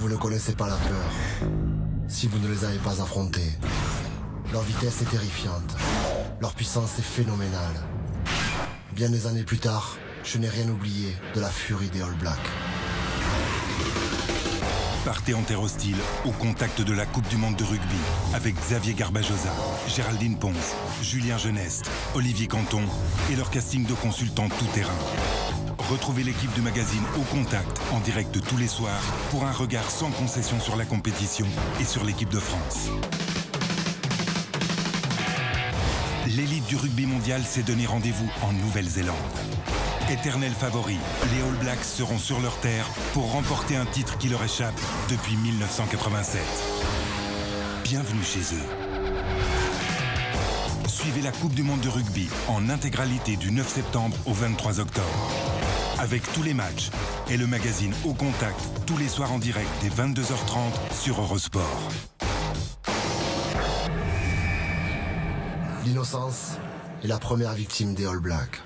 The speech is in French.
Vous ne connaissez pas la peur. Si vous ne les avez pas affrontés. Leur vitesse est terrifiante. Leur puissance est phénoménale. Bien des années plus tard, je n'ai rien oublié de la furie des All Blacks. Partez en terre hostile au contact de la Coupe du Monde de rugby avec Xavier Garbajosa, Géraldine Pons, Julien Geneste, Olivier Canton et leur casting de consultants tout-terrain. Retrouvez l'équipe du magazine Au Contact en direct tous les soirs pour un regard sans concession sur la compétition et sur l'équipe de France. L'élite du rugby mondial s'est donné rendez-vous en Nouvelle-Zélande. Éternel favori, les All Blacks seront sur leur terre pour remporter un titre qui leur échappe depuis 1987. Bienvenue chez eux. Suivez la Coupe du Monde de rugby en intégralité du 9 septembre au 23 octobre. Avec tous les matchs et le magazine Au Contact tous les soirs en direct dès 22h30 sur Eurosport. L'innocence est la première victime des All Blacks.